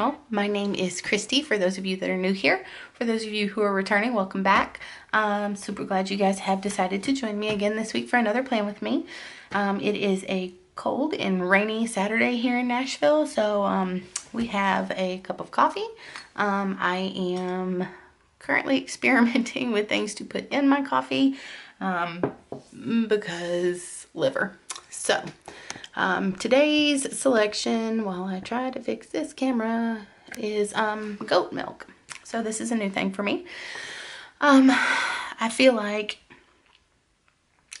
channel. My name is Kristie for those of you that are new here. For those of you who are returning, welcome back. I'm super glad you guys have decided to join me again this week for another plan with me. Um, it is a cold and rainy Saturday here in Nashville, so um, we have a cup of coffee. Um, I am currently experimenting with things to put in my coffee um, because liver. So um, today's selection, while I try to fix this camera, is um, goat milk. So this is a new thing for me. Um, I feel like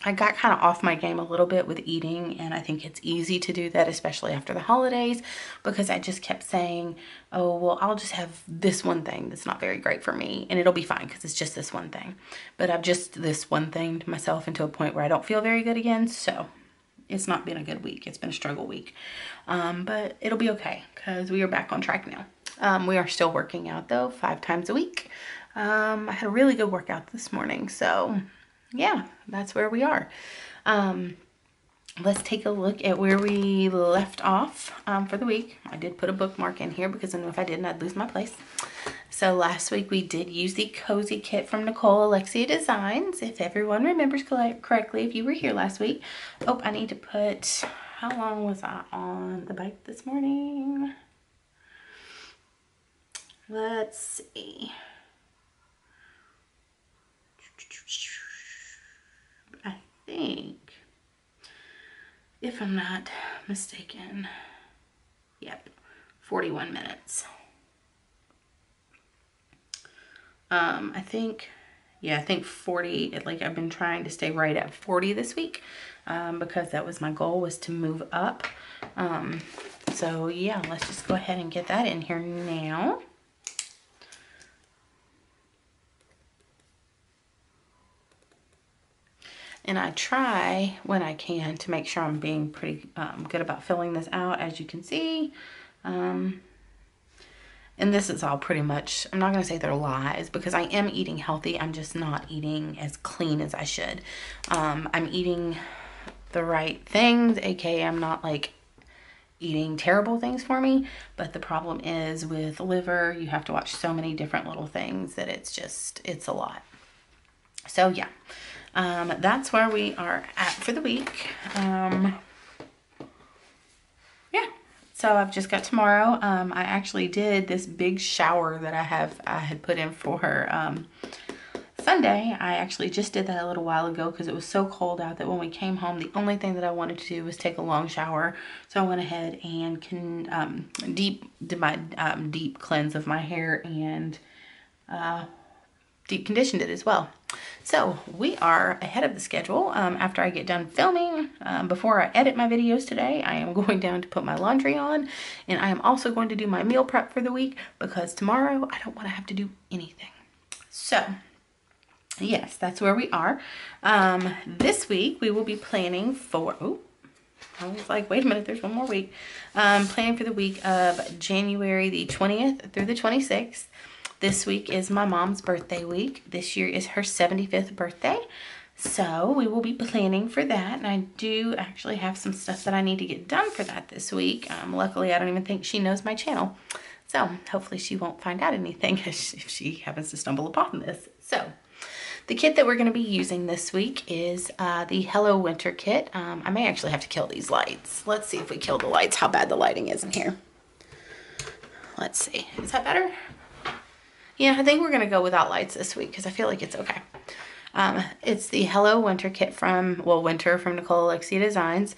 I got kind of off my game a little bit with eating and I think it's easy to do that especially after the holidays because I just kept saying oh well I'll just have this one thing that's not very great for me and it'll be fine because it's just this one thing but I've just this one thing to myself into a point where I don't feel very good again so it's not been a good week. It's been a struggle week. Um, but it'll be okay because we are back on track now. Um, we are still working out though five times a week. Um, I had a really good workout this morning. So yeah, that's where we are. Um, let's take a look at where we left off um, for the week. I did put a bookmark in here because I know if I didn't, I'd lose my place. So last week we did use the Cozy Kit from Nicole Alexia Designs. If everyone remembers correctly, if you were here last week. Oh, I need to put, how long was I on the bike this morning? Let's see. I think, if I'm not mistaken, yep, 41 minutes. Um, I think, yeah, I think 40, like I've been trying to stay right at 40 this week um, because that was my goal was to move up. Um, so yeah, let's just go ahead and get that in here now. And I try when I can to make sure I'm being pretty um, good about filling this out as you can see. Um, and this is all pretty much, I'm not going to say they're lies because I am eating healthy. I'm just not eating as clean as I should. Um, I'm eating the right things, aka I'm not like eating terrible things for me. But the problem is with liver, you have to watch so many different little things that it's just, it's a lot. So yeah, um, that's where we are at for the week. Um, yeah, so I've just got tomorrow. Um, I actually did this big shower that I have I had put in for her um, Sunday. I actually just did that a little while ago because it was so cold out that when we came home, the only thing that I wanted to do was take a long shower. So I went ahead and can um, deep did my um, deep cleanse of my hair and uh, deep conditioned it as well. So we are ahead of the schedule. Um, after I get done filming, um, before I edit my videos today, I am going down to put my laundry on. And I am also going to do my meal prep for the week because tomorrow I don't want to have to do anything. So yes, that's where we are. Um, this week we will be planning for, oh, I was like, wait a minute, there's one more week. Um, planning for the week of January the 20th through the 26th. This week is my mom's birthday week. This year is her 75th birthday. So we will be planning for that. And I do actually have some stuff that I need to get done for that this week. Um, luckily, I don't even think she knows my channel. So hopefully she won't find out anything if she happens to stumble upon this. So the kit that we're going to be using this week is uh, the Hello Winter kit. Um, I may actually have to kill these lights. Let's see if we kill the lights, how bad the lighting is in here. Let's see. Is that better? Yeah, I think we're going to go without lights this week because I feel like it's okay. Um, it's the Hello Winter kit from, well, Winter from Nicole Alexia Designs.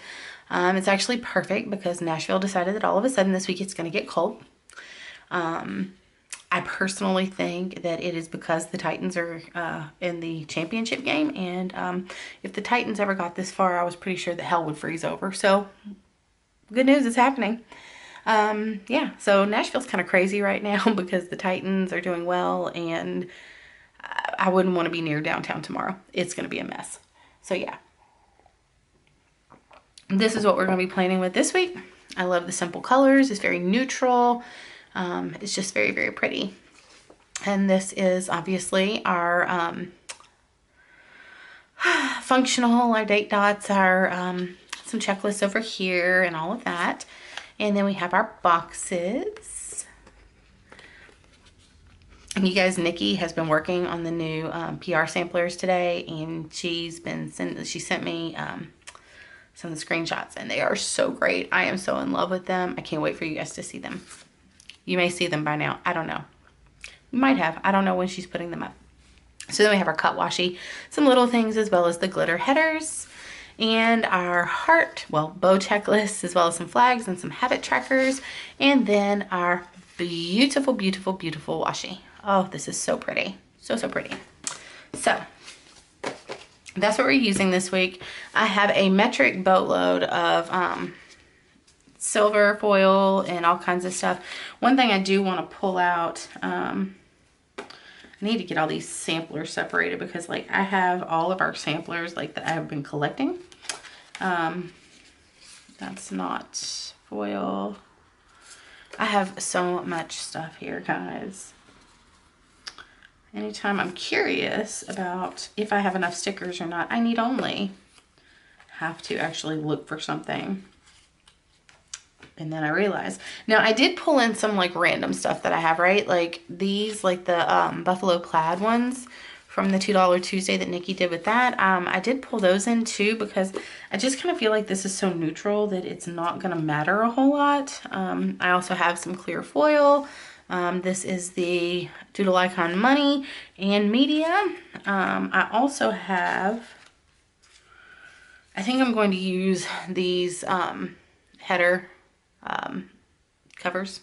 Um, it's actually perfect because Nashville decided that all of a sudden this week it's going to get cold. Um, I personally think that it is because the Titans are uh, in the championship game. And um, if the Titans ever got this far, I was pretty sure that hell would freeze over. So good news, it's happening um, yeah, so Nashville's kind of crazy right now because the Titans are doing well and I wouldn't want to be near downtown tomorrow. It's going to be a mess. So yeah. This is what we're going to be planning with this week. I love the simple colors. It's very neutral. Um, it's just very, very pretty. And this is obviously our um, functional, our date dots, our um, some checklists over here and all of that. And then we have our boxes. And you guys, Nikki has been working on the new um, PR samplers today, and she's been sent. She sent me um, some of the screenshots, and they are so great. I am so in love with them. I can't wait for you guys to see them. You may see them by now. I don't know. You might have. I don't know when she's putting them up. So then we have our cut washi, some little things as well as the glitter headers and our heart, well, bow checklist, as well as some flags and some habit trackers, and then our beautiful, beautiful, beautiful washi. Oh, this is so pretty. So, so pretty. So, that's what we're using this week. I have a metric boatload of um, silver foil and all kinds of stuff. One thing I do want to pull out, um, need to get all these samplers separated because like I have all of our samplers like that I have been collecting. Um, that's not foil. I have so much stuff here, guys. Anytime I'm curious about if I have enough stickers or not, I need only have to actually look for something. And then I realize. Now, I did pull in some like random stuff that I have, right? Like these, like the um, Buffalo Plaid ones from the $2 Tuesday that Nikki did with that. Um, I did pull those in too because I just kind of feel like this is so neutral that it's not going to matter a whole lot. Um, I also have some clear foil. Um, this is the Doodle Icon Money and Media. Um, I also have, I think I'm going to use these um, header um, covers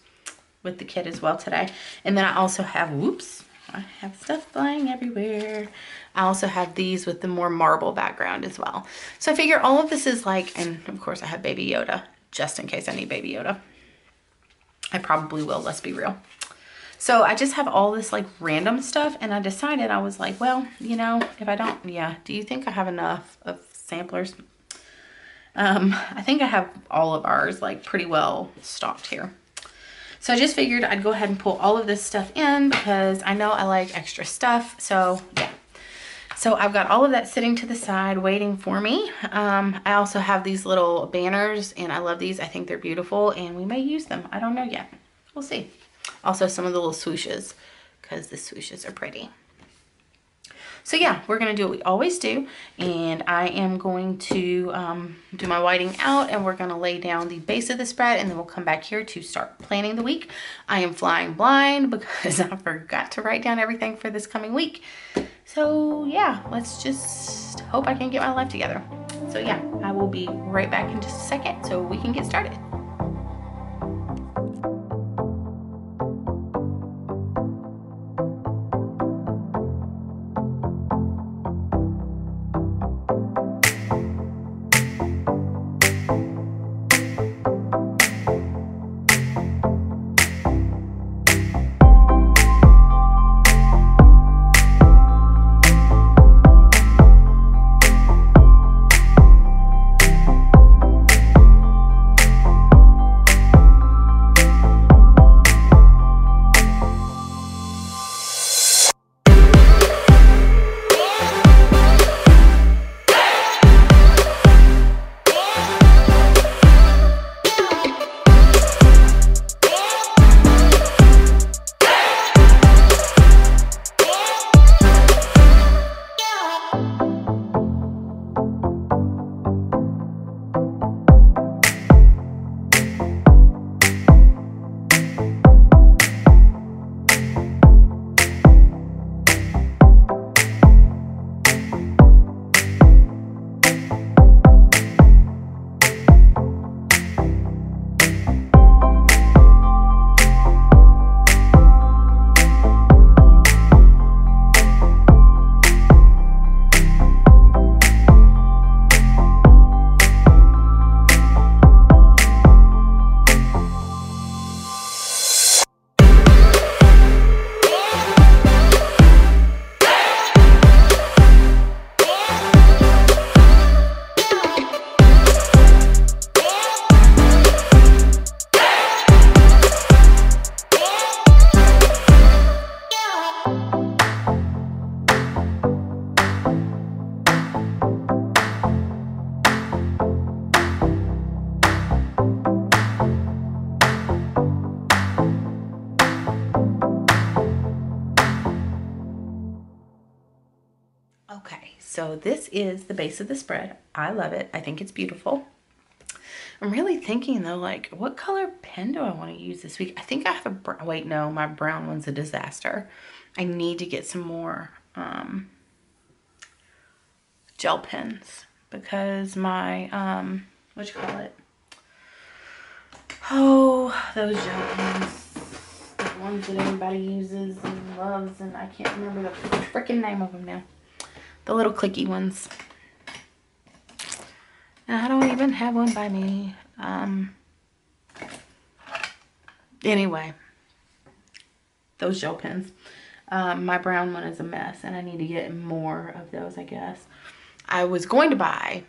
with the kit as well today. And then I also have, whoops, I have stuff flying everywhere. I also have these with the more marble background as well. So I figure all of this is like, and of course I have Baby Yoda, just in case I need Baby Yoda. I probably will, let's be real. So I just have all this like random stuff and I decided I was like, well, you know, if I don't, yeah, do you think I have enough of samplers? Um, I think I have all of ours like pretty well stocked here. So I just figured I'd go ahead and pull all of this stuff in because I know I like extra stuff. So yeah. So I've got all of that sitting to the side waiting for me. Um, I also have these little banners and I love these. I think they're beautiful and we may use them. I don't know yet. We'll see. Also some of the little swooshes because the swooshes are pretty. So yeah, we're to do what we always do. And I am going to um, do my whiting out and we're to lay down the base of the spread and then we'll come back here to start planning the week. I am flying blind because I forgot to write down everything for this coming week. So yeah, let's just hope I can get my life together. So yeah, I will be right back in just a second so we can get started. This is the base of the spread. I love it. I think it's beautiful. I'm really thinking though, like, what color pen do I want to use this week? I think I have a. Wait, no, my brown one's a disaster. I need to get some more um, gel pens because my, um, what you call it? Oh, those gel pens. The ones that everybody uses and loves, and I can't remember the freaking name of them now. The little clicky ones. And I don't even have one by me. Um, anyway, those gel pens. Um, my brown one is a mess and I need to get more of those, I guess. I was going to buy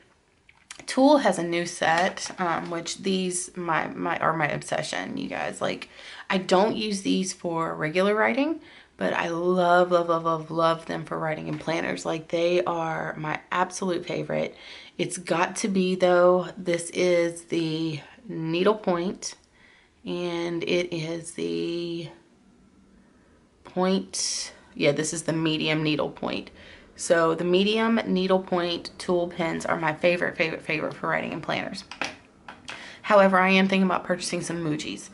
Tul has a new set, um, which these my my are my obsession, you guys. Like, I don't use these for regular writing, but I love, love, love, love, love them for writing in planners. Like, they are my absolute favorite. It's got to be though. This is the needlepoint, and it is the point. Yeah, this is the medium needlepoint. So the medium needlepoint Tul pens are my favorite, favorite, favorite for writing in planners. However, I am thinking about purchasing some Mujis.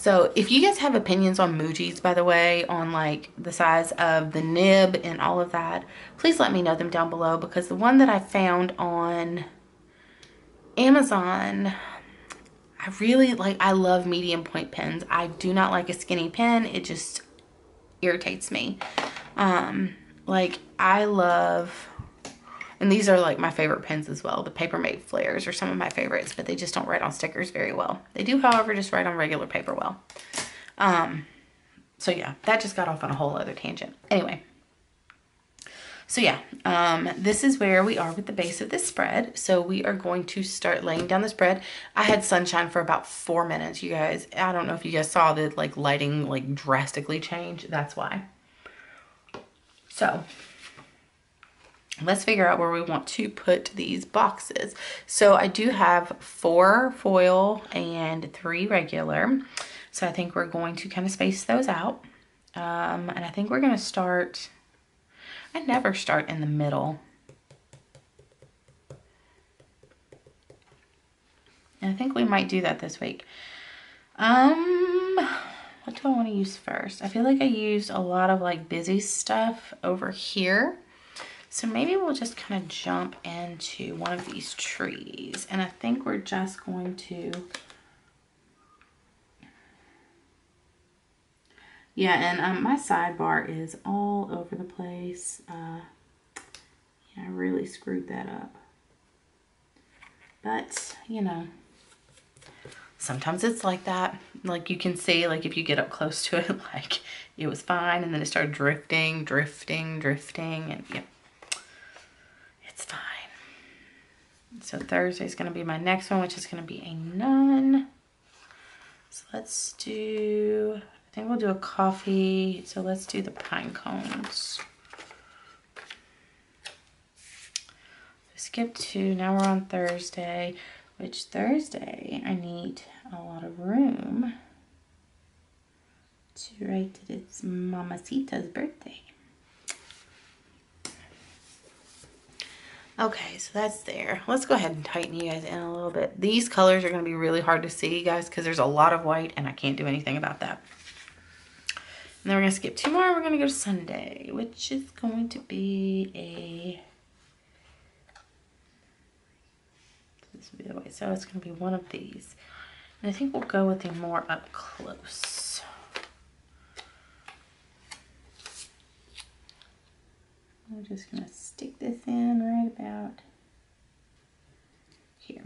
So if you guys have opinions on Mujis, by the way, on like the size of the nib and all of that, please let me know them down below because the one that I found on Amazon, I really like, I love medium point pens. I do not like a skinny pen. It just irritates me. Um, like I love, and these are like my favorite pens as well. The Papermate Flairs are some of my favorites, but they just don't write on stickers very well. They do, however, just write on regular paper well. Um, so yeah, that just got off on a whole other tangent. Anyway, so yeah, um, this is where we are with the base of this spread. So we are going to start laying down the spread. I had sunshine for about four minutes, you guys. I don't know if you guys saw the like lighting like drastically change. That's why. So let's figure out where we want to put these boxes. So I do have four foil and three regular. So I think we're going to kind of space those out. Um, and I think we're going to start, I never start in the middle. And I think we might do that this week. Um, what do I want to use first? I feel like I used a lot of like busy stuff over here. So maybe we'll just kind of jump into one of these trees. And I think we're just going to... Yeah, and um, my sidebar is all over the place. Uh, yeah, I really screwed that up. But, you know, sometimes it's like that. Like you can see, like if you get up close to it, like it was fine. And then it started drifting, drifting, drifting. And yeah, it's fine. So Thursday is going to be my next one, which is going to be a nun. So let's do, I think we'll do a coffee. So let's do the pine cones. Skip two, now we're on Thursday which Thursday I need a lot of room to write that it's Mamacita's birthday. Okay, so that's there. Let's go ahead and tighten you guys in a little bit. These colors are going to be really hard to see, guys, because there's a lot of white, and I can't do anything about that. And then we're to skip two more. We're going to go to Sunday, which is going to be a this will be the way. So it's going to be one of these. And I think we'll go with the more up close. I'm just going to stick this in right about here.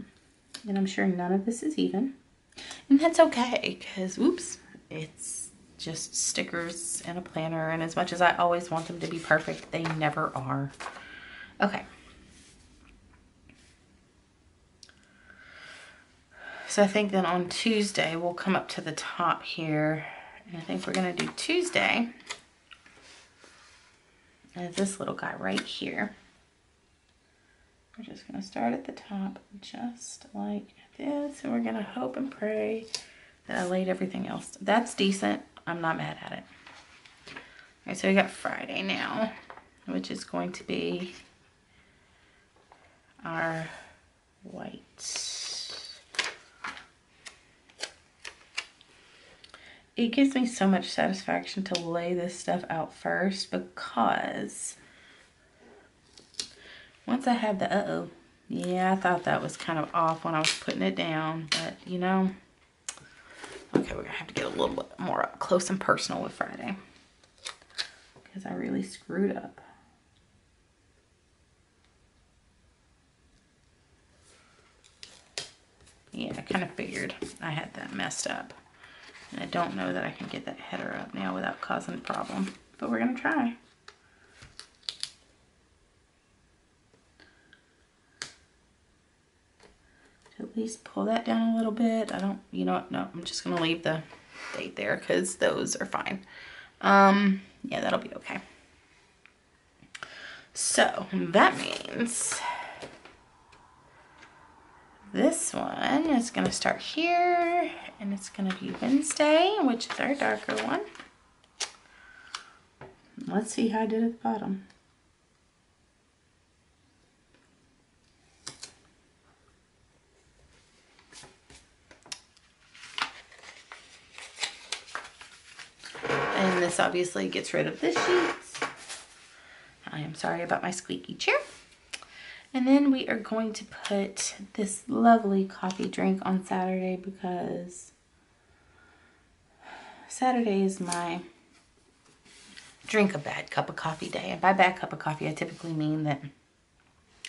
And I'm sure none of this is even. And that's okay because, oops, it's just stickers and a planner. And as much as I always want them to be perfect, they never are. Okay. So I think then on Tuesday, we'll come up to the top here. And I think we're gonna do Tuesday as this little guy right here. We're just gonna start at the top just like this. And we're gonna hope and pray that I laid everything else. That's decent. I'm not mad at it. All right, so we got Friday now, which is going to be our white. It gives me so much satisfaction to lay this stuff out first because once I have the, uh-oh, yeah, I thought that was kind of off when I was putting it down, but you know, okay, we're gonna have to get a little bit more up close and personal with Friday because I really screwed up. Yeah, I kind of figured I had that messed up. And I don't know that I can get that header up now without causing a problem, but we're gonna try. At least pull that down a little bit. I don't, you know what, no, I'm just gonna leave the date there because those are fine. Um, yeah, that'll be okay. So that means this one is going to start here and it's going to be Wednesday, which is our darker one. Let's see how I did at the bottom. And this obviously gets rid of the sheets. I am sorry about my squeaky chair. And then we are going to put this lovely coffee drink on Saturday because Saturday is my drink a bad cup of coffee day. And by bad cup of coffee, I typically mean that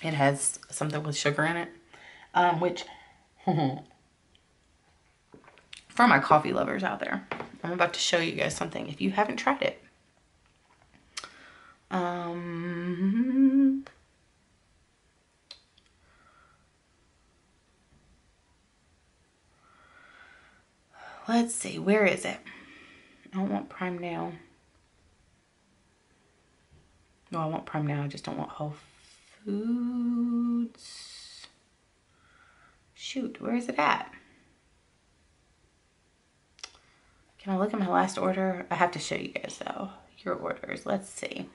it has something with sugar in it, um, which for my coffee lovers out there, I'm about to show you guys something if you haven't tried it. Um, let's see, where is it? I don't want Prime now. No, I want Prime now. I just don't want Whole Foods. Shoot, where is it at? Can I look at my last order? I have to show you guys though. Your orders. Let's see.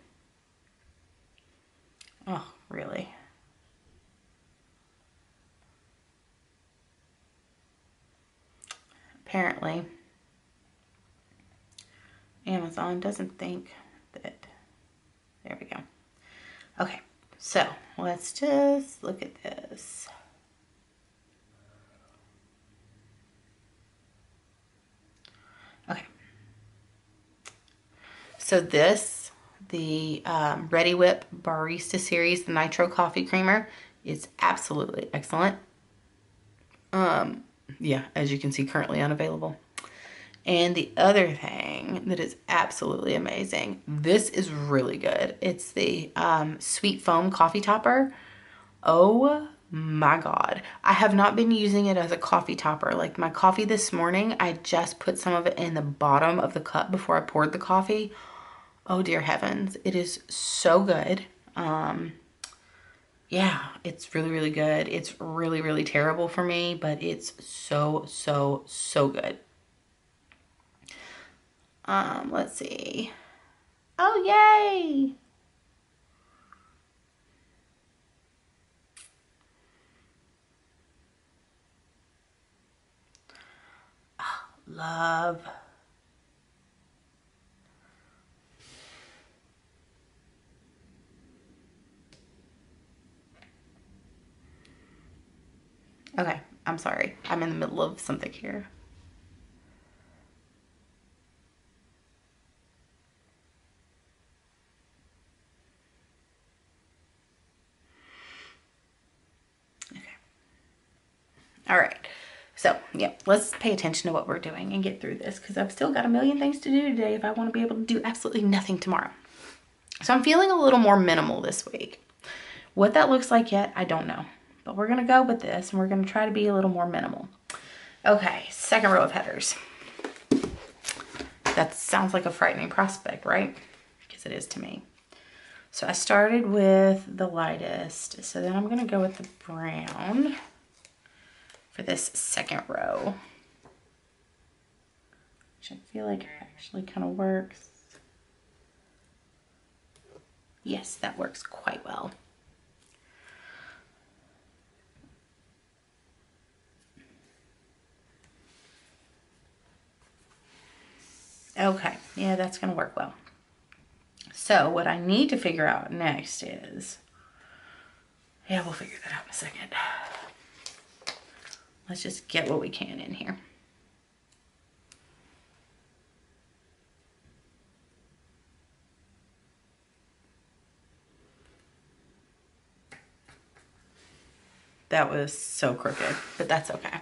Oh, really? Apparently Amazon doesn't think that, there we go. Okay, so let's just look at this. Okay. So this, the um, Reddi-wip Barista Series, the Nitro Coffee Creamer, is absolutely excellent. Um, yeah, as you can see, currently unavailable. And the other thing that is absolutely amazing, this is really good. It's the um, Sweet Foam Coffee Topper. Oh my God. I have not been using it as a coffee topper. Like my coffee this morning, I just put some of it in the bottom of the cup before I poured the coffee. Oh dear heavens. It is so good. Um, yeah, it's really, really good. It's really, really terrible for me, but it's so, so, so good. Um, let's see. Oh, yay! Oh, love. Okay, I'm sorry. I'm in the middle of something here. Okay. All right. So, yeah, let's pay attention to what we're doing and get through this because I've still got a million things to do today if I want to be able to do absolutely nothing tomorrow. So I'm feeling a little more minimal this week. What that looks like yet, I don't know. But we're gonna go with this and we're gonna try to be a little more minimal. Okay, second row of headers. That sounds like a frightening prospect, right? Because it is to me. So I started with the lightest. So then I'm gonna go with the brown for this second row. Which I feel like actually kind of works. Yes, that works quite well. Okay, yeah, that's gonna work well. So what I need to figure out next is, yeah, we'll figure that out in a second. Let's just get what we can in here. That was so crooked, but that's okay.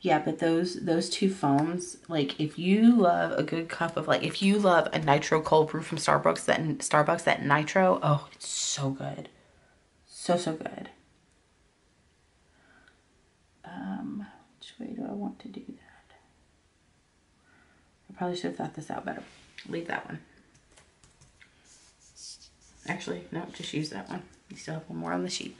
Yeah, but those those two foams, like if you love a good cup of like if you love a nitro cold brew from Starbucks, that Starbucks that nitro, oh, it's so good. So so good. Um, which way do I want to do that? I probably should have thought this out better. Leave that one. Actually, no, just use that one. You still have one more on the sheet.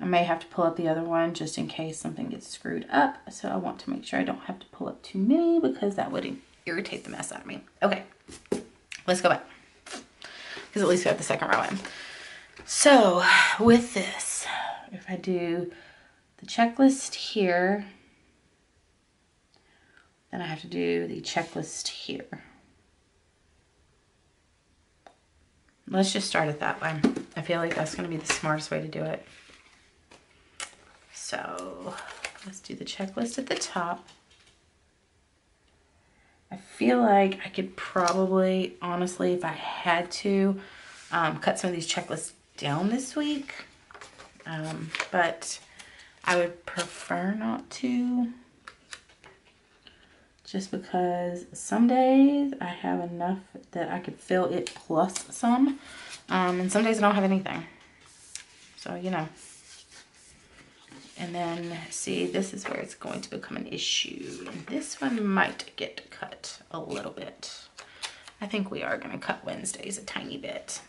I may have to pull up the other one just in case something gets screwed up. So I want to make sure I don't have to pull up too many because that would irritate the mess out of me. Okay, let's go back. Because at least we have the second row in. So with this, if I do the checklist here, then I have to do the checklist here. Let's just start it that way. I feel like that's going to be the smartest way to do it. So let's do the checklist at the top. I feel like I could probably, honestly, if I had to, um, cut some of these checklists down this week. Um, but I would prefer not to just because some days I have enough that I could fill it plus some. Um, and some days I don't have anything. So, you know. And then, see, this is where it's going to become an issue. This one might get cut a little bit. I think we are going to cut Wednesdays a tiny bit.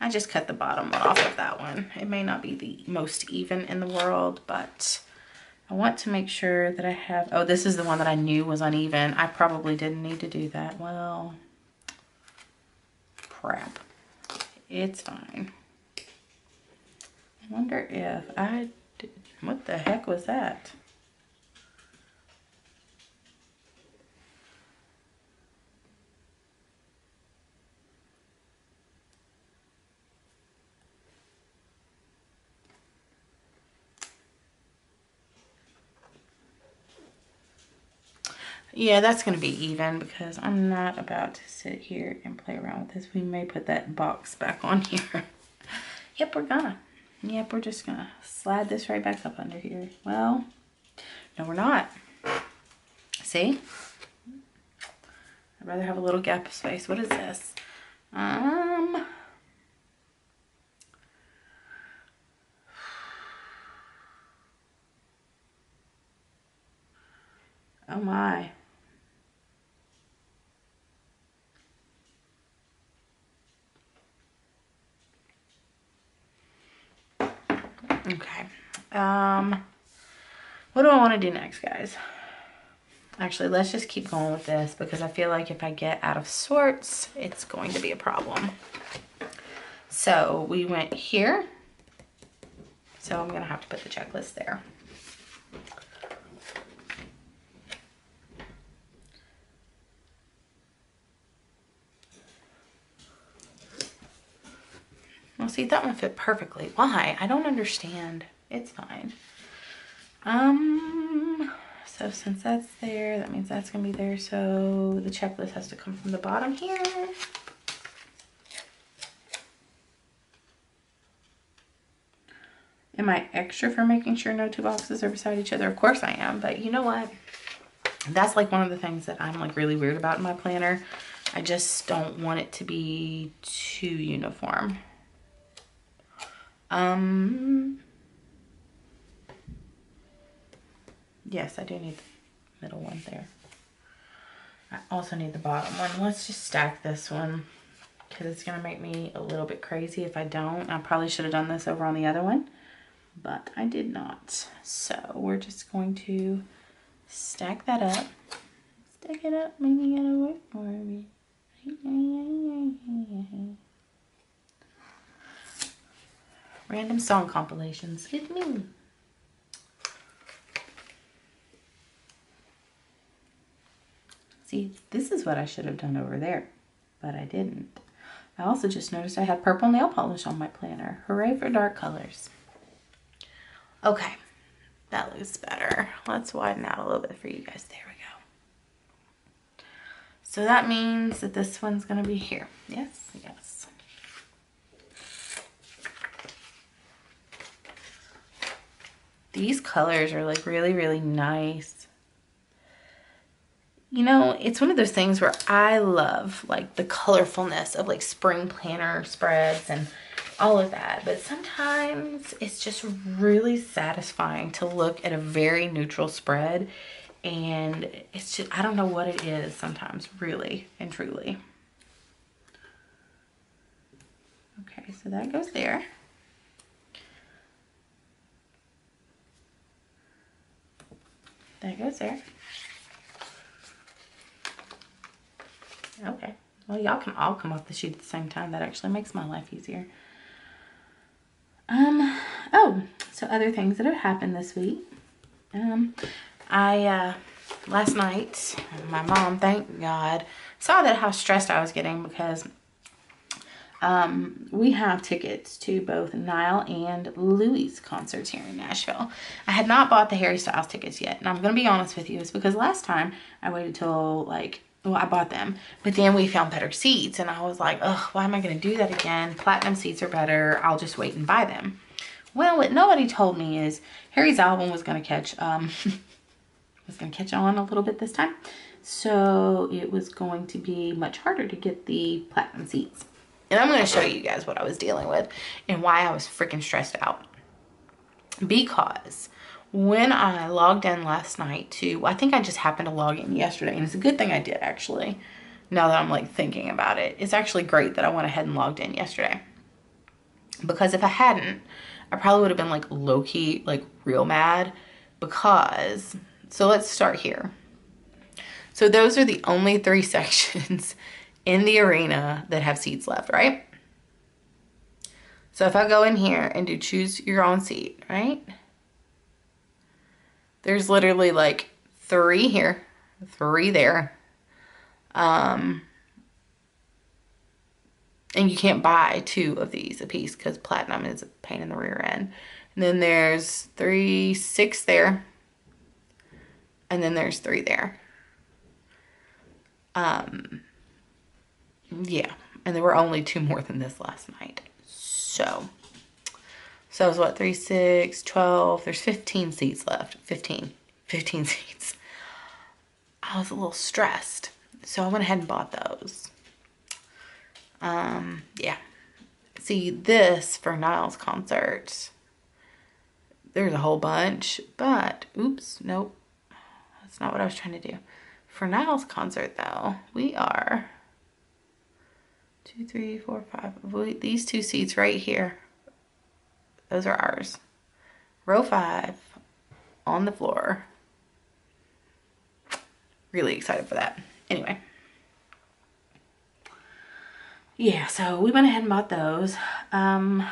I just cut the bottom off of that one. It may not be the most even in the world, but I want to make sure that I have, oh, this is the one that I knew was uneven. I probably didn't need to do that. Well, crap. It's fine. I wonder if I did, what the heck was that? Yeah, that's going to be even because I'm not about to sit here and play around with this. We may put that box back on here. yep, we're gonna. Yep, we're just gonna slide this right back up under here. Well, no, we're not. See? I'd rather have a little gap of space. What is this? Um... Oh my. Okay. Um, what do I want to do next, guys? Actually, let's just keep going with this because I feel like if I get out of sorts, it's going to be a problem. So we went here. So I'm going to have to put the checklist there. Well, see, that one fit perfectly. Why? I don't understand. It's fine. Um, so since that's there, that means that's to be there. So the checklist has to come from the bottom here. Am I extra for making sure no two boxes are beside each other? Of course I am, but you know what? That's like one of the things that I'm like really weird about in my planner. I just don't want it to be too uniform. Um, yes, I do need the middle one there. I also need the bottom one. Let's just stack this one because it's going to make me a little bit crazy if I don't. I probably should have done this over on the other one. but I did not. So we're just going to stack that up. Stack it up, maybe it'll work for me. Random song compilations with me. See, this is what I should have done over there, but I didn't. I also just noticed I had purple nail polish on my planner. Hooray for dark colors. Okay, that looks better. Let's widen out a little bit for you guys. There we go. So that means that this one's gonna be here. Yes, yes. These colors are like really, really nice you know, it's one of those things where I love like the colorfulness of like spring planner spreads and all of that. But sometimes it's just really satisfying to look at a very neutral spread and it's just, I don't know what it is sometimes, really and truly. Okay, so that goes there. That goes there. Okay. Well, y'all can all come off the sheet at the same time. That actually makes my life easier. Um, oh, so other things that have happened this week. Um, I, uh, last night, my mom, thank God, saw that how stressed I was getting because um, we have tickets to both Niall and Louis concerts here in Nashville. I had not bought the Harry Styles tickets yet, and I'm to be honest with you, it's because last time I waited till like well, I bought them, but then we found better seats and I was like, oh, why am I going to do that again? Platinum seats are better. I'll just wait and buy them. Well, what nobody told me is Harry's album was to catch, um, was going to catch on a little bit this time. So it was going to be much harder to get the platinum seats. And I'm going to show you guys what I was dealing with and why I was freaking stressed out. Because when I logged in last night to, I think I just happened to log in yesterday and it's a good thing I did actually. Now that I'm like thinking about it, it's actually great that I went ahead and logged in yesterday. Because if I hadn't, I probably would have been like low key, like real mad because, so let's start here. So those are the only three sections in the arena that have seats left, right? So if I go in here and do choose your own seat, right? There's literally like three here, three there. Um, and you can't buy two of these a piece because platinum is a pain in the rear end. And then there's three, six there. And then there's three there. Um, yeah. And there were only two more than this last night. So so it was what, 3, 6, 12, there's 15 seats left. 15. 15 seats. I was a little stressed. So I went ahead and bought those. Um, yeah. See, this for Niall's concert, there's a whole bunch, but, oops, nope. That's not what I was trying to do. For Niall's concert, though, we are two, three, four, five. These two seats right here those are ours. Row five on the floor. Really excited for that. Anyway. Yeah, so we went ahead and bought those. Um,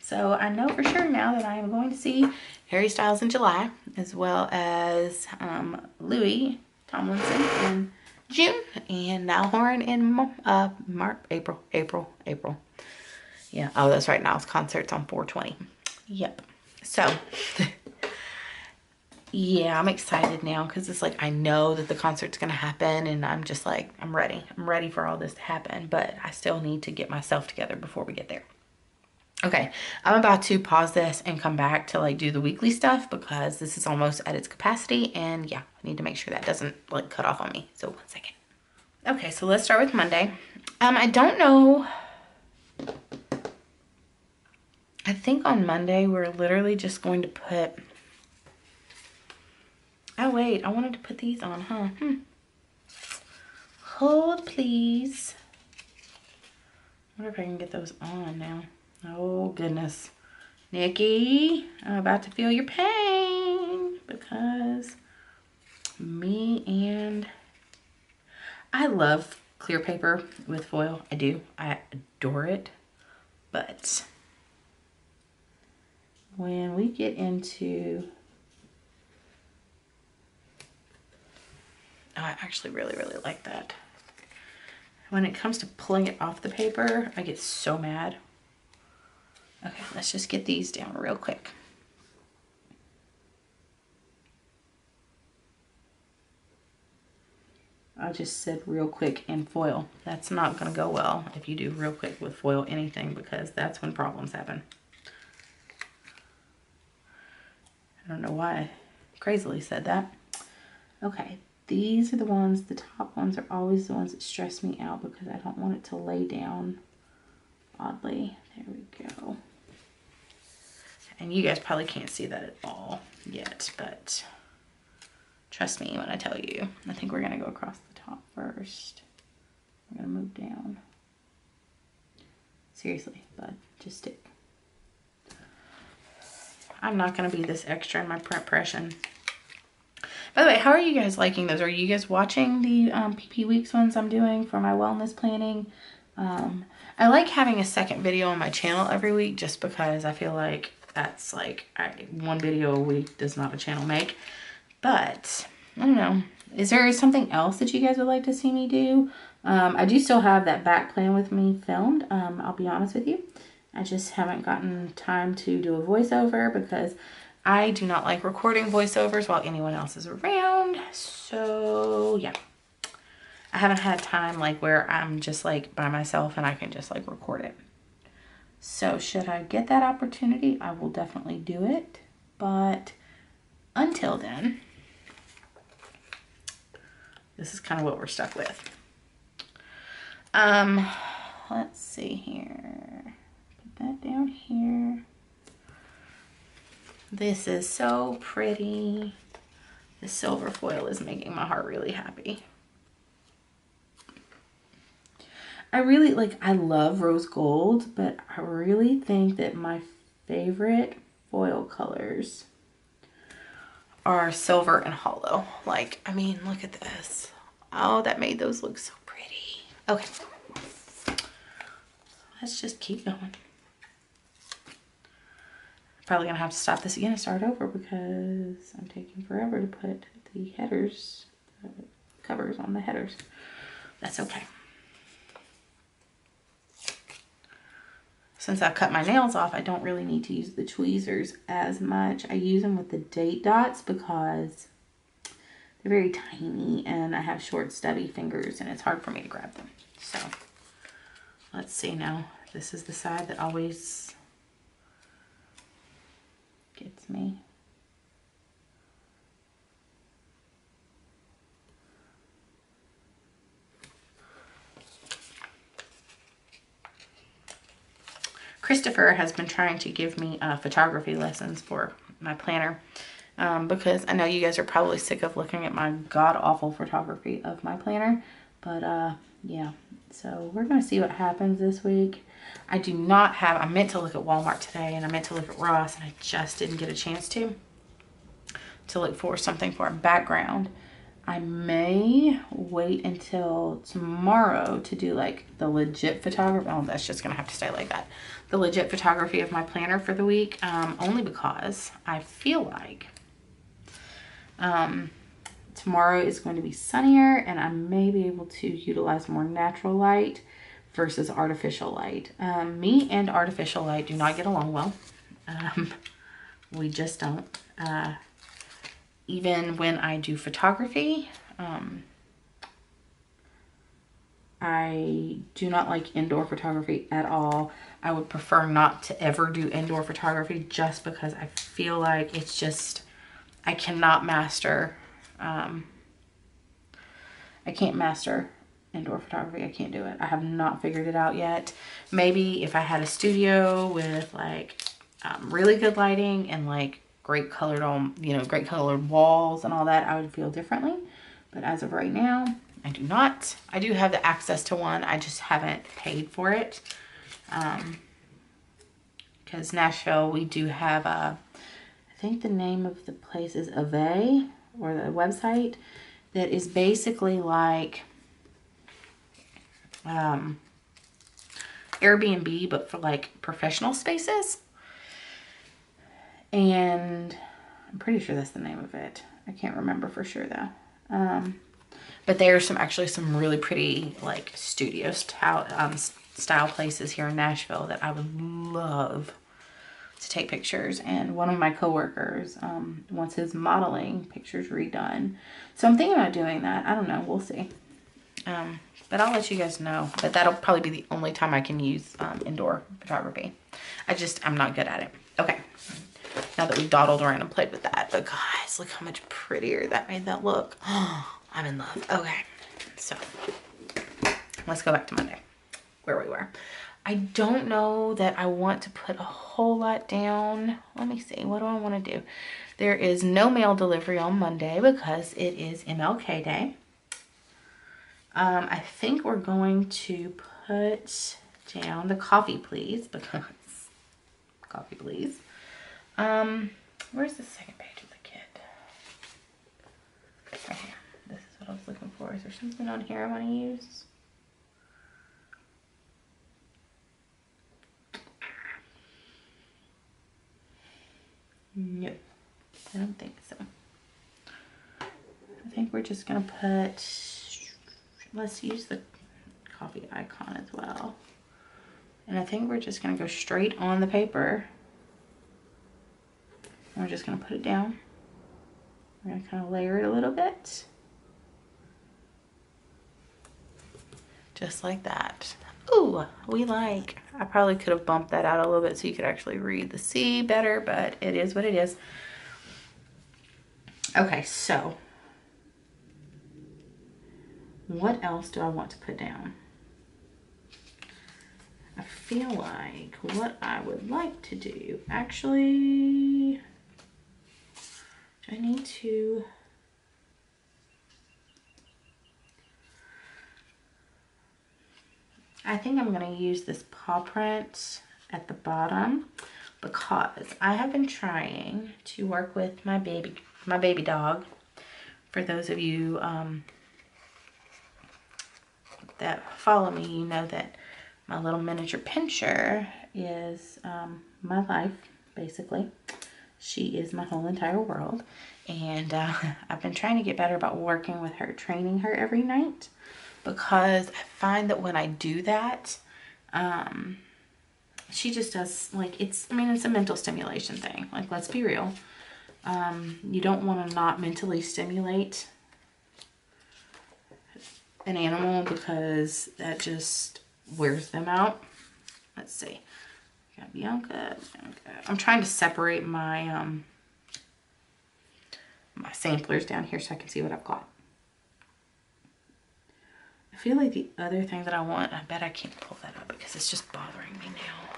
so I know for sure now that I am going to see Harry Styles in July, as well as um, Louis Tomlinson in June, and Niall Horan in uh, March, April, April, April. Yeah. Oh, that's right. Now it's concerts on 420. Yep. So, yeah, I'm excited now because it's like I know that the concert's going to happen and I'm just like, I'm ready. I'm ready for all this to happen, but I still need to get myself together before we get there. Okay, I'm about to pause this and come back to like do the weekly stuff because this is almost at its capacity and yeah, I need to make sure that doesn't like cut off on me. So one second. Okay, so let's start with Monday. Um, I don't know I think on Monday we're literally just going to put... Oh, wait. I wanted to put these on, huh? Hmm. Hold, please. I wonder if I can get those on now. Oh, goodness. Nikki, I'm about to feel your pain because me and I love clear paper with foil. I do. I adore it. But when we get into Oh, I actually really, really like that. When it comes to pulling it off the paper, I get so mad. Okay, let's just get these down real quick. I just said real quick in foil. That's not going to go well if you do real quick with foil anything because that's when problems happen. I don't know why I crazily said that. Okay, these are the ones, the top ones are always the ones that stress me out because I don't want it to lay down oddly. There we go. And you guys probably can't see that at all yet, but trust me when I tell you. I think we're gonna go across the top first. We're gonna move down. Seriously, but just stick. I'm not gonna be this extra in my prep impression. By the way, how are you guys liking those? Are you guys watching the um, PP Weeks ones I'm doing for my wellness planning? Um, I like having a second video on my channel every week just because I feel like that's like I, one video a week does not a channel make. But I don't know. Is there something else that you guys would like to see me do? Um, I do still have that back plan with me filmed. Um, I'll be honest with you. I just haven't gotten time to do a voiceover because I do not like recording voiceovers while anyone else is around. So yeah, I haven't had time like where I'm just like by myself and I can just like record it. So should I get that opportunity, I will definitely do it. But until then, this is kind of what we're stuck with. Um, let's see here. That down here. This is so pretty. The silver foil is making my heart really happy. I really, like, I love rose gold, but I really think that my favorite foil colors are silver and hollow. Like, I mean, look at this. Oh, that made those look so pretty. Okay. Let's just keep going probably gonna have to stop this again and start over because I'm taking forever to put the headers, the covers on the headers. That's okay. Since I've cut my nails off, I don't really need to use the tweezers as much. I use them with the date dots because they're very tiny and I have short stubby fingers and it's hard for me to grab them. So let's see now. This is the side that always gets me. Christopher has been trying to give me uh, photography lessons for my planner um, because I know you guys are probably sick of looking at my god-awful photography of my planner. But uh, yeah, so we're going to see what happens this week. I do not have, I meant to look at Walmart today and I meant to look at Ross and I just didn't get a chance to, to look for something for a background. I may wait until tomorrow to do like the legit photography. Oh, that's just gonna have to stay like that. The legit photography of my planner for the week, um, only because I feel like um, tomorrow is going to be sunnier and I may be able to utilize more natural light versus artificial light. Um, me and artificial light do not get along well. Um, we just don't. Uh, even when I do photography, um, I do not like indoor photography at all. I would prefer not to ever do indoor photography just because I feel like it's just, I cannot master, um, I can't master indoor photography. I can't do it. I have not figured it out yet. Maybe if I had a studio with like um, really good lighting and like great colored on, you know, great colored walls and all that, I would feel differently. But as of right now, I do not. I do have the access to one. I just haven't paid for it. Um, because Nashville, we do have a, I think the name of the place is Ave or the website that is basically like um, Airbnb, but for like professional spaces. And I'm pretty sure that's the name of it. I can't remember for sure though. Um, but there's some actually some really pretty like studio style, um, style places here in Nashville that I would love to take pictures. And one of my coworkers um, wants his modeling pictures redone. So I'm thinking about doing that. I don't know. We'll see. Um, but I'll let you guys know. But that'll probably be the only time I can use um, indoor photography. I just, I'm not good at it. Okay. Now that we dawdled around and played with that. But guys, look how much prettier that made that look. I'm in love. Okay. So let's go back to Monday where we were. I don't know that I want to put a whole lot down. Let me see. What do I want to do? There is no mail delivery on Monday because it is MLK Day. Um, I think we're going to put down the coffee please because coffee please. Um, where's the second page of the kit? This is what I was looking for. Is there something on here I want to use? Nope. I don't think so. I think we're just to put, let's use the coffee icon as well. And I think we're just to go straight on the paper. We're just to put it down. We're to kind of layer it a little bit. Just like that. Ooh, we like. I probably could have bumped that out a little bit so you could actually read the C better, but it is what it is. Okay, so what else do I want to put down? I feel like what I would like to do, actually, I need to I think I'm going to use this paw print at the bottom because I have been trying to work with my baby my baby dog. For those of you um, that follow me, you know that my little miniature pinscher is um, my life, basically. She is my whole entire world. And uh, I've been trying to get better about working with her, training her every night because I find that when I do that, um, she just does like it's I mean it's a mental stimulation thing. Like let's be real. Um, you don't want to not mentally stimulate an animal because that just wears them out. Let's see. Got Bianca, Bianca. I'm trying to separate my um my samplers down here so I can see what I've got feel like the other thing that I want, I bet I can't pull that up because it's just bothering me now.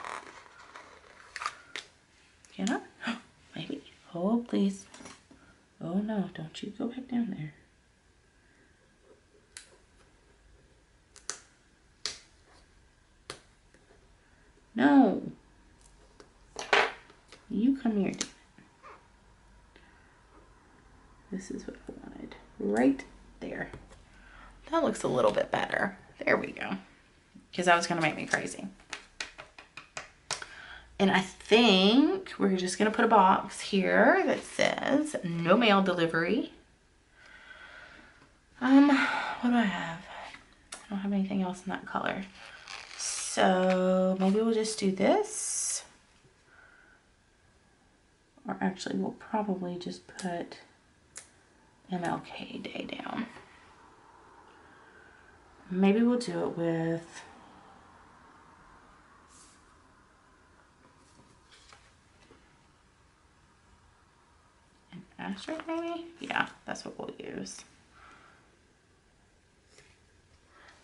Can I? Maybe. Oh, please. Oh no, don't you go back down there. No. You come here, This is what I wanted. Right there. That looks a little bit better. There we go. Because that was going to make me crazy. And I think we're just going to put a box here that says no mail delivery. Um, what do I have? I don't have anything else in that color. So maybe we'll just do this. Or actually, we'll probably just put MLK Day down. Maybe we'll do it with an asterisk maybe? Yeah, that's what we'll use.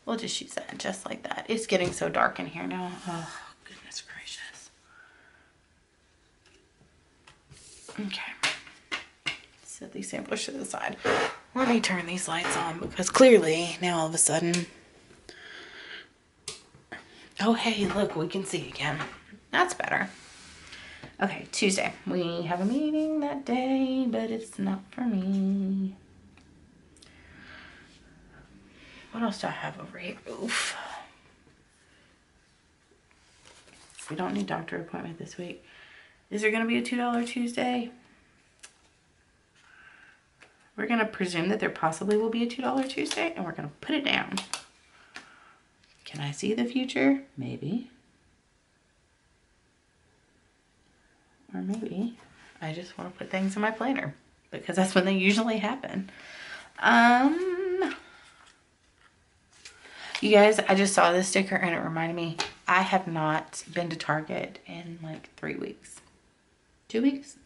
We'll just use that just like that. It's getting so dark in here now. Oh, goodness gracious. Okay. Set these samplers to the side. Let me turn these lights on because clearly now all of a sudden Oh, hey, look, we can see again. That's better. Okay, Tuesday. We have a meeting that day, but it's not for me. What else do I have over here? Oof. We don't need doctor appointment this week. Is there going to be a $2 Tuesday? We're going to presume that there possibly will be a $2 Tuesday and we're going to put it down. Can I see the future? Maybe. Or maybe I just want to put things in my planner because that's when they usually happen. Um, you guys, I just saw this sticker and it reminded me I have not been to Target in like three weeks. Two weeks?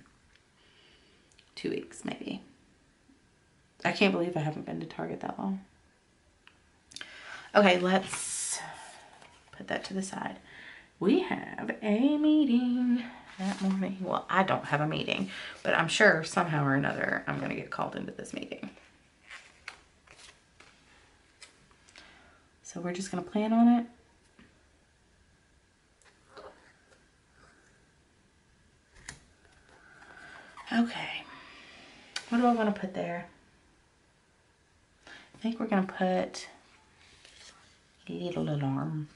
Two weeks, maybe. I can't believe I haven't been to Target that long. Okay, let's put that to the side. We have a meeting that morning. Well, I don't have a meeting, but I'm sure somehow or another I'm going to get called into this meeting. So we're just going to plan on it. Okay. What do I want to put there? I think we're going to put little alarm.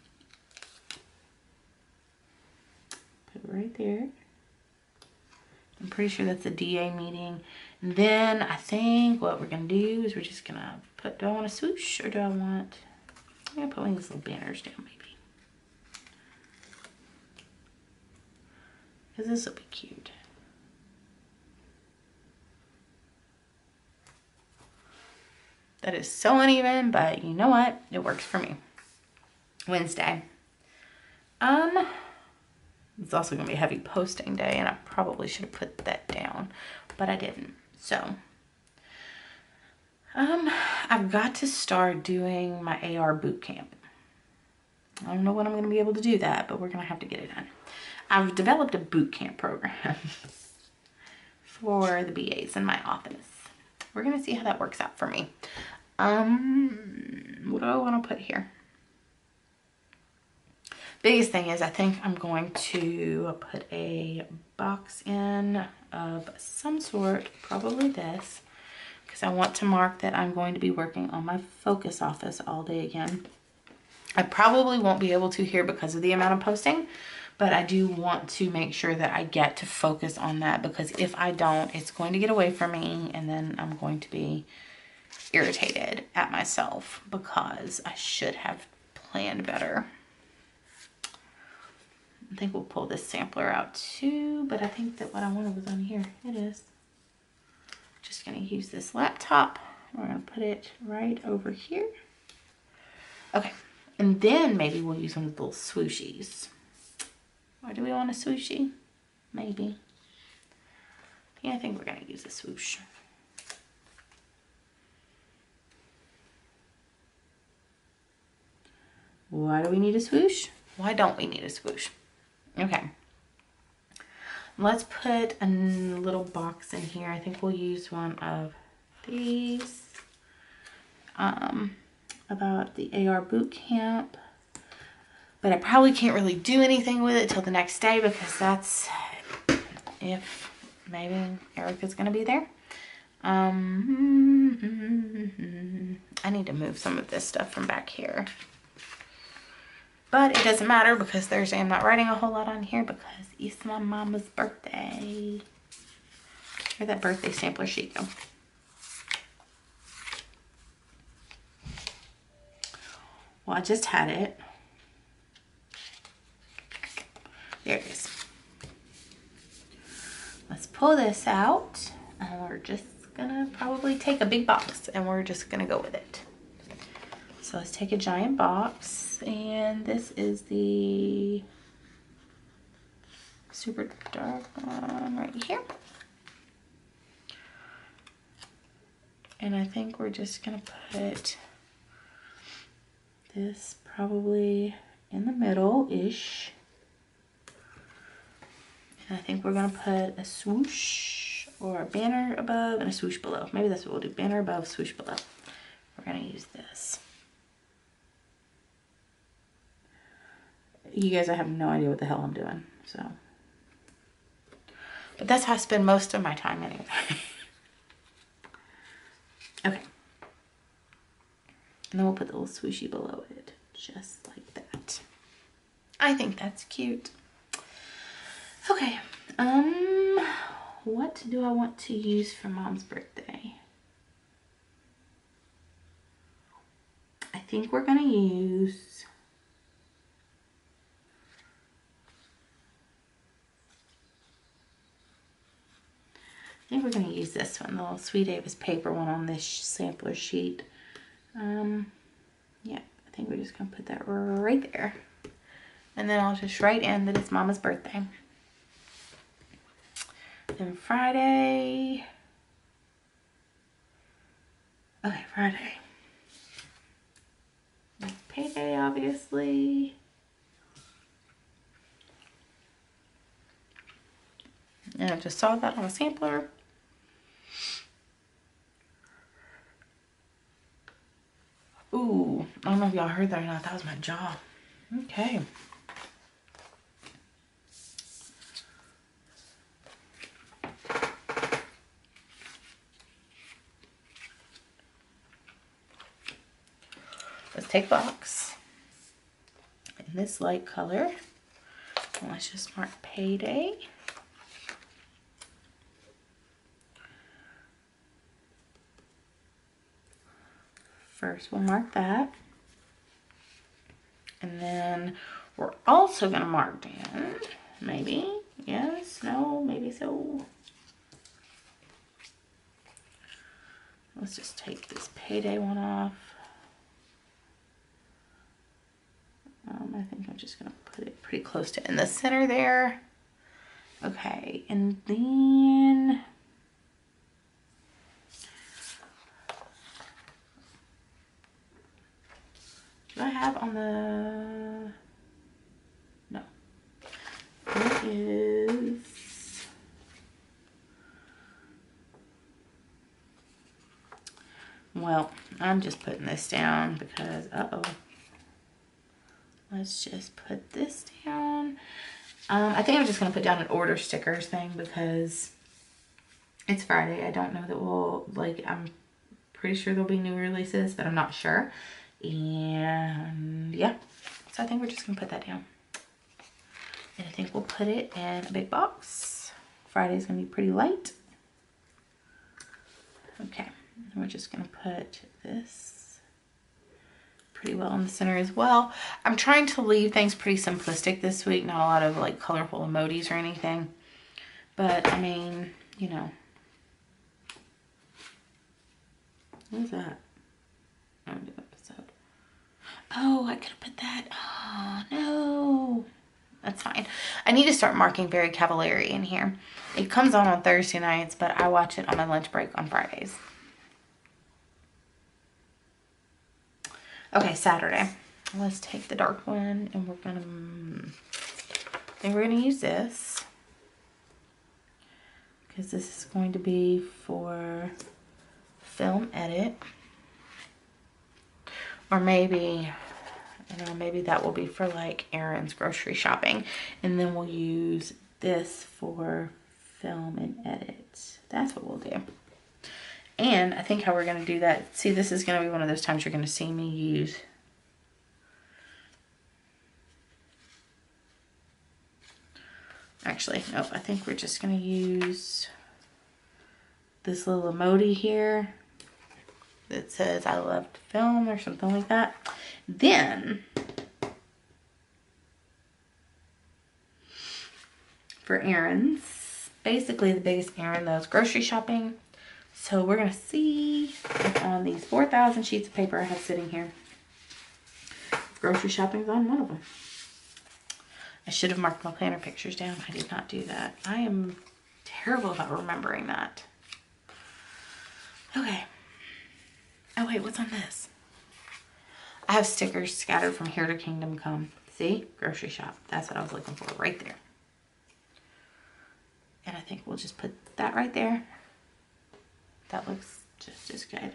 Put it right there. I'm pretty sure that's a DA meeting. And then I think what we're to do is we're just to put, do I want a swoosh or do I want I'm gonna put one of these little banners down maybe. Because this will be cute. That is so uneven, but you know what? It works for me. Wednesday. Um, it's also gonna be a heavy posting day and I probably should have put that down, but I didn't. So um, I've got to start doing my AR boot camp. I don't know when I'm going to be able to do that, but we're going to have to get it done. I've developed a boot camp program for the BAs in my office. We're going to see how that works out for me. Um, what do I want to put here? Biggest thing is I think I'm going to put a box in of some sort, probably this, because I want to mark that I'm going to be working on my focus office all day again. I probably won't be able to here because of the amount of posting, but I do want to make sure that I get to focus on that because if I don't, it's going to get away from me and then I'm going to be irritated at myself because I should have planned better. I think we'll pull this sampler out too, but I think that what I wanted was on here. It is just to use this laptop. We're to put it right over here. Okay, and then maybe we'll use one of the little swooshies. Or do we want a swooshy? Maybe. Yeah, I think we're to use a swoosh. Why do we need a swoosh? Why don't we need a swoosh? Okay. Let's put a little box in here. I think we'll use one of these um, about the AR boot camp. But I probably can't really do anything with it till the next day because that's if maybe Erica's going to be there. Um, I need to move some of this stuff from back here. But it doesn't matter because Thursday I'm not writing a whole lot on here because it's my mama's birthday. Where'd that birthday sampler sheet go? Well, I just had it. There it is. Let's pull this out and we're just gonna probably take a big box and we're just gonna go with it. So let's take a giant box and this is the super dark one right here. And I think we're just gonna put this probably in the middle-ish. And I think we're gonna put a swoosh or a banner above and a swoosh below. Maybe that's what we'll do, banner above, swoosh below. We're gonna use this. You guys, I have no idea what the hell I'm doing. So But that's how I spend most of my time anyway. okay. And then we'll put the little swooshy below it, just like that. I think that's cute. Okay, um, what do I want to use for mom's birthday? I think we're gonna use I think we're going to use this one, the little Sweet Avis paper one on this sampler sheet. Um, yeah, I think we're just going to put that right there. And then I'll just write in that it's Mama's birthday. Then Friday. Okay, Friday. payday, obviously. And I just saw that on a sampler. Ooh, I don't know if y'all heard that or not. That was my jaw. Okay. Let's take box in this light color. let's just mark payday. First. We'll mark that. And then we're also going to mark Dan. Maybe. Yes. No. Maybe so. Let's just take this payday one off. Um, I think I'm just going to put it pretty close to in the center there. Okay. And then... do I have on the, no, it is, well, I'm just putting this down because, uh-oh, let's just put this down. Um, I think I'm just going to put down an order stickers thing because it's Friday. I don't know that we'll, like, I'm pretty sure there'll be new releases, but I'm not sure. And yeah, so I think we're just gonna put that down. And I think we'll put it in a big box. Friday's gonna be pretty light. Okay, we're just gonna put this pretty well in the center as well. I'm trying to leave things pretty simplistic this week, not a lot of like colorful emojis or anything. But I mean, you know. What is that? Oh, Oh, I could have put that. Oh, no. That's fine. I need to start marking Very Cavallari in here. It comes on on Thursday nights, but I watch it on my lunch break on Fridays. Okay, Saturday. Let's take the dark one and we're gonna, mm, I think we're gonna use this because this is going to be for film edit. Or maybe, know, maybe that will be for like Erin's grocery shopping. And then we'll use this for film and edit. That's what we'll do. And I think how we're going to do that, see this is going to be one of those times you're going to see me use Actually, nope, I think we're just going to use this little emoji here that says I love to film or something like that. Then, for errands, basically the biggest Erin those grocery shopping. So we're to see on these 4,000 sheets of paper I have sitting here, grocery shopping is on one of them. I should have marked my planner pictures down. I did not do that. I am terrible about remembering that. Okay. Oh wait, what's on this? I have stickers scattered from here to Kingdom Come. See? Grocery shop. That's what I was looking for right there. And I think we'll just put that right there. That looks just as good.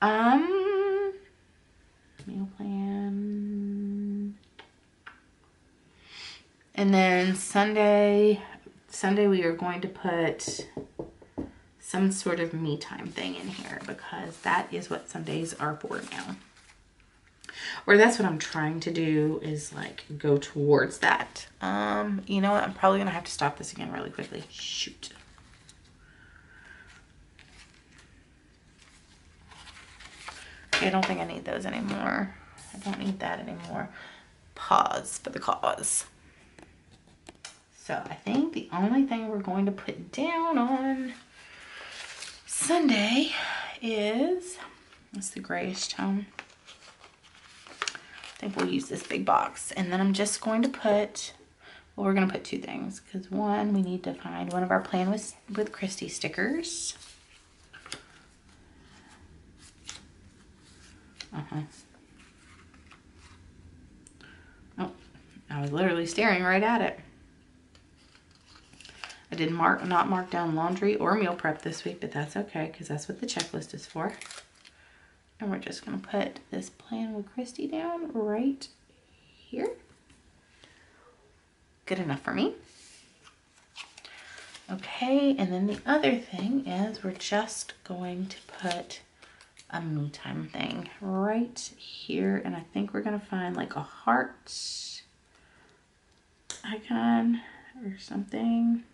Um, meal plan. And then Sunday, Sunday we are going to put some sort of me time thing in here because that is what Sundays are for now. Or that's what I'm trying to do is like go towards that. Um, you know what? I'm probably gonna have to stop this again really quickly. Shoot. Okay, I don't think I need those anymore. I don't need that anymore. Pause for the cause. So I think the only thing we're going to put down on Sunday is, what's the grayish tone? I think we'll use this big box. And then I'm just going to put, well, we're going to put two things. Because one, we need to find one of our Plan with, with Kristie stickers. Uh-huh. Oh, I was literally staring right at it. I did mark not mark down laundry or meal prep this week, but that's okay because that's what the checklist is for. And we're just going to put this plan with Kristie down right here. Good enough for me. Okay, and then the other thing is we're just going to put a me time thing right here. And I think we're going to find like a heart icon or something.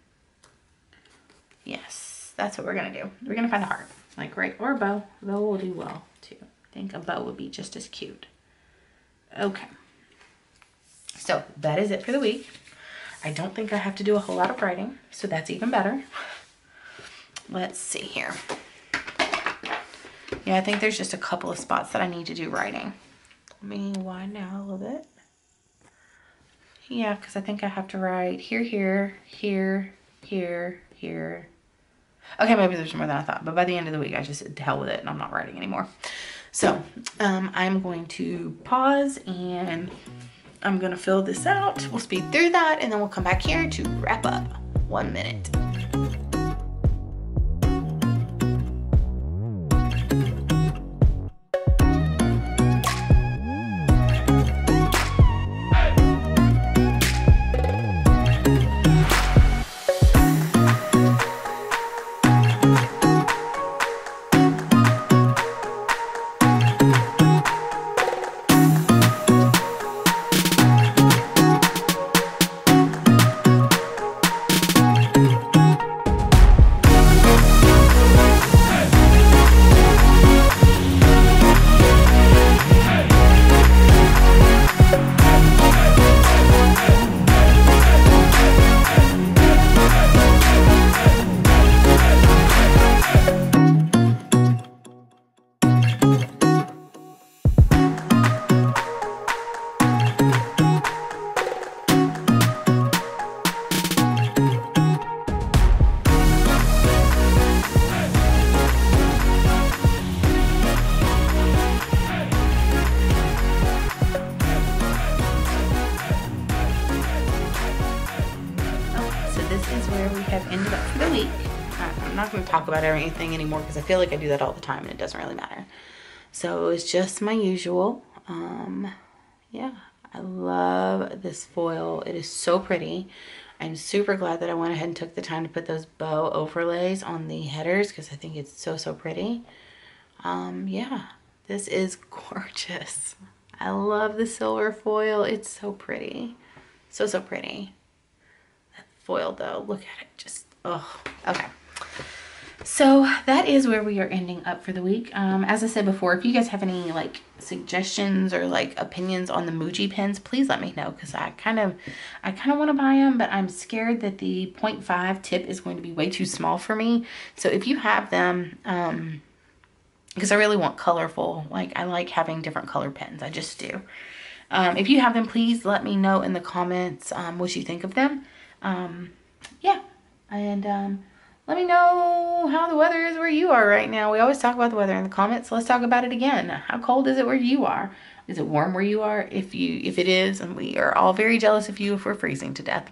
Yes, that's what we're gonna do. We're gonna find a heart, like right, or a bow. Bow will do well too. I think a bow would be just as cute. Okay. So that is it for the week. I don't think I have to do a whole lot of writing, so that's even better. Let's see here. Yeah, I think there's just a couple of spots that I need to do writing. Let me wind out a little bit. Yeah, because I think I have to write here, here, here, here, here, Okay, maybe there's more than I thought, but by the end of the week, I just said to hell with it and I'm not writing anymore. So um, I'm going to pause and I'm to fill this out. We'll speed through that and then we'll come back here to wrap up. One minute. Anything anymore because I feel like I do that all the time and it doesn't really matter. So it's just my usual. Um, yeah, I love this foil. It is so pretty. I'm super glad that I went ahead and took the time to put those bow overlays on the headers because I think it's so, so pretty. Um, yeah, this is gorgeous. I love the silver foil. It's so pretty. So, so pretty. That foil though, look at it. Just, oh, okay. So that is where we are ending up for the week. Um, as I said before, if you guys have any like suggestions or like opinions on the Muji pens, please let me know because I kind of, I kind of want to buy them, but I'm scared that the 0.5 tip is going to be way too small for me. So if you have them, um, because I really want colorful, like I like having different color pens. I just do. Um, if you have them, please let me know in the comments um, what you think of them. Um, yeah, and um, let me know how the weather is where you are right now. We always talk about the weather in the comments. Let's talk about it again. How cold is it where you are? Is it warm where you are? If you if it is, and we are all very jealous of you if we're freezing to death.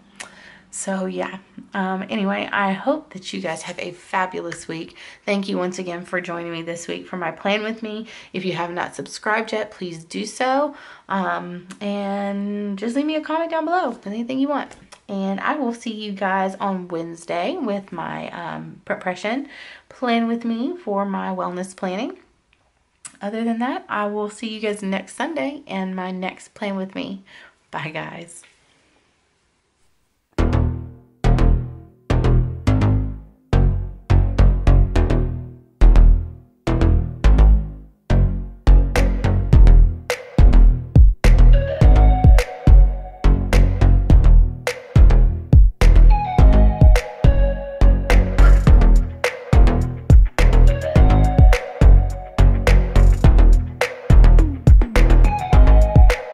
So yeah. Um, anyway, I hope that you guys have a fabulous week. Thank you once again for joining me this week for my plan with me. If you have not subscribed yet, please do so. Um, and just leave me a comment down below. Anything you want. And I will see you guys on Wednesday with my um, preparation plan with me for my wellness planning. Other than that, I will see you guys next Sunday and my next plan with me. Bye, guys.